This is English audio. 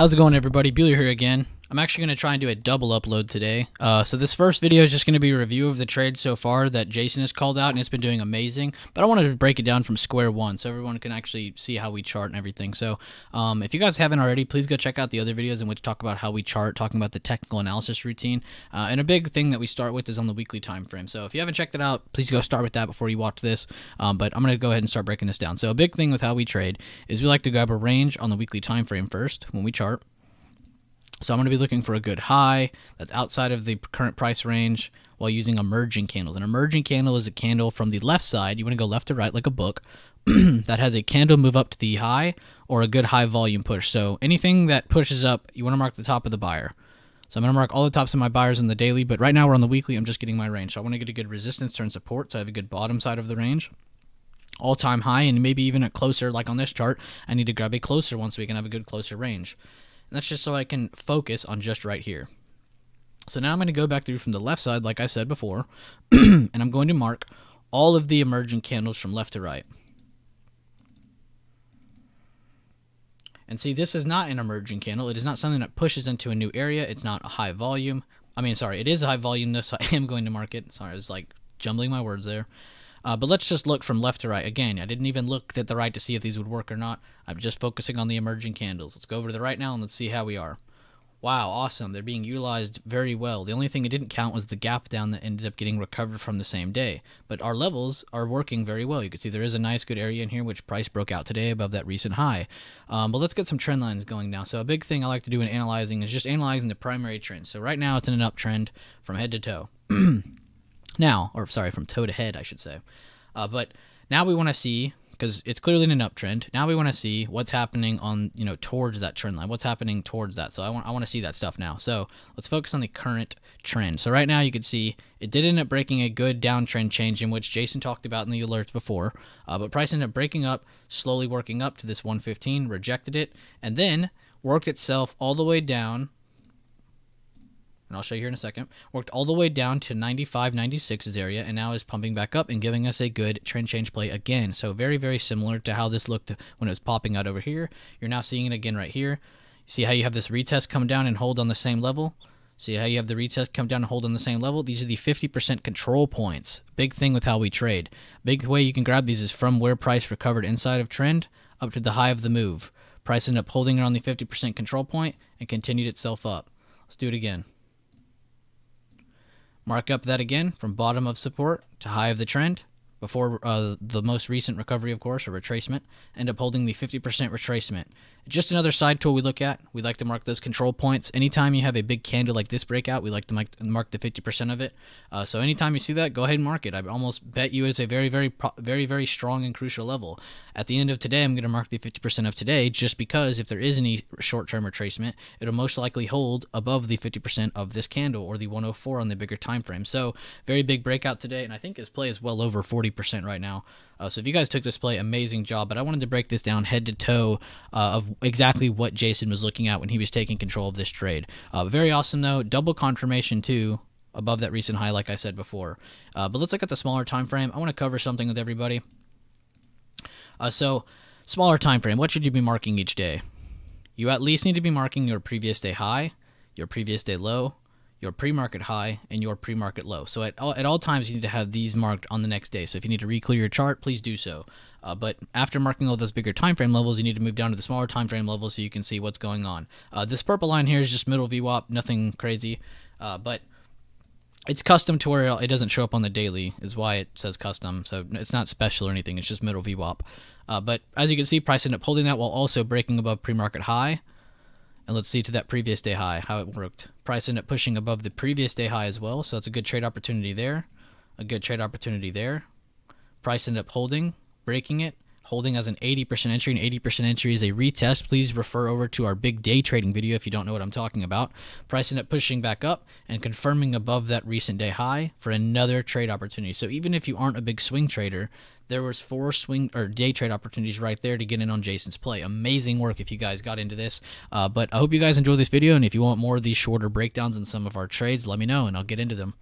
How's it going, everybody? Bueller here again. I'm actually going to try and do a double upload today. Uh, so this first video is just going to be a review of the trade so far that Jason has called out, and it's been doing amazing. But I wanted to break it down from square one so everyone can actually see how we chart and everything. So um, if you guys haven't already, please go check out the other videos in which talk about how we chart, talking about the technical analysis routine. Uh, and a big thing that we start with is on the weekly time frame. So if you haven't checked it out, please go start with that before you watch this. Um, but I'm going to go ahead and start breaking this down. So a big thing with how we trade is we like to grab a range on the weekly time frame first when we chart. So I'm going to be looking for a good high that's outside of the current price range while using emerging candles. An emerging candle is a candle from the left side. You want to go left to right like a book that has a candle move up to the high or a good high volume push. So anything that pushes up, you want to mark the top of the buyer. So I'm going to mark all the tops of my buyers in the daily, but right now we're on the weekly. I'm just getting my range. So I want to get a good resistance turn support so I have a good bottom side of the range all time high and maybe even a closer like on this chart I need to grab a closer one so we can have a good closer range and that's just so I can focus on just right here. So now I'm going to go back through from the left side, like I said before, and I'm going to mark all of the emerging candles from left to right. And see, this is not an emerging candle. It is not something that pushes into a new area. It's not a high volume. I mean, sorry, it is a high volume, though, so I am going to mark it. Sorry, I was like jumbling my words there. Uh, but let's just look from left to right. Again, I didn't even look at the right to see if these would work or not. I'm just focusing on the emerging candles. Let's go over to the right now and let's see how we are. Wow, awesome. They're being utilized very well. The only thing it didn't count was the gap down that ended up getting recovered from the same day. But our levels are working very well. You can see there is a nice good area in here which price broke out today above that recent high. Um, but let's get some trend lines going now. So a big thing I like to do in analyzing is just analyzing the primary trend. So right now it's in an uptrend from head to toe. now, or sorry, from toe to head, I should say. Uh, but now we want to see because it's clearly in an uptrend. Now we want to see what's happening on you know towards that trend line. What's happening towards that? So I want I want to see that stuff now. So let's focus on the current trend. So right now you can see it did end up breaking a good downtrend change in which Jason talked about in the alerts before. Uh, but price ended up breaking up, slowly working up to this 115, rejected it, and then worked itself all the way down and I'll show you here in a second, worked all the way down to 95, 96's area, and now is pumping back up and giving us a good trend change play again. So very, very similar to how this looked when it was popping out over here. You're now seeing it again right here. See how you have this retest come down and hold on the same level? See how you have the retest come down and hold on the same level? These are the 50% control points. Big thing with how we trade. Big way you can grab these is from where price recovered inside of trend up to the high of the move. Price ended up holding around the 50% control point and continued itself up. Let's do it again. Mark up that again from bottom of support to high of the trend before uh, the most recent recovery, of course, or retracement, end up holding the 50% retracement. Just another side tool we look at. We like to mark those control points. Anytime you have a big candle like this breakout, we like to mark the 50% of it. Uh, so anytime you see that, go ahead and mark it. I almost bet you it's a very, very, very, very strong and crucial level. At the end of today, I'm going to mark the 50% of today just because if there is any short-term retracement, it'll most likely hold above the 50% of this candle or the 104 on the bigger time frame. So very big breakout today, and I think his play is well over 40% right now. Uh, so if you guys took this play, amazing job. But I wanted to break this down head to toe uh, of exactly what Jason was looking at when he was taking control of this trade. Uh, very awesome though. Double confirmation too above that recent high, like I said before. Uh, but let's look at the smaller time frame. I want to cover something with everybody. Uh, so smaller time frame. What should you be marking each day? You at least need to be marking your previous day high, your previous day low, your pre-market high and your pre-market low. So at all, at all times you need to have these marked on the next day. So if you need to re-clear your chart, please do so. Uh, but after marking all those bigger time frame levels, you need to move down to the smaller time frame levels so you can see what's going on. Uh, this purple line here is just middle VWAP, nothing crazy, uh, but it's custom to where it doesn't show up on the daily is why it says custom. So it's not special or anything. It's just middle VWAP. Uh, but as you can see, price ended up holding that while also breaking above pre-market high. And let's see to that previous day high, how it worked. Price ended up pushing above the previous day high as well, so that's a good trade opportunity there. A good trade opportunity there. Price ended up holding, breaking it, holding as an 80% entry, and 80% entry is a retest. Please refer over to our big day trading video if you don't know what I'm talking about. Price ended up pushing back up and confirming above that recent day high for another trade opportunity. So even if you aren't a big swing trader, there was four swing or day trade opportunities right there to get in on Jason's play. Amazing work if you guys got into this. Uh, but I hope you guys enjoyed this video, and if you want more of these shorter breakdowns in some of our trades, let me know, and I'll get into them.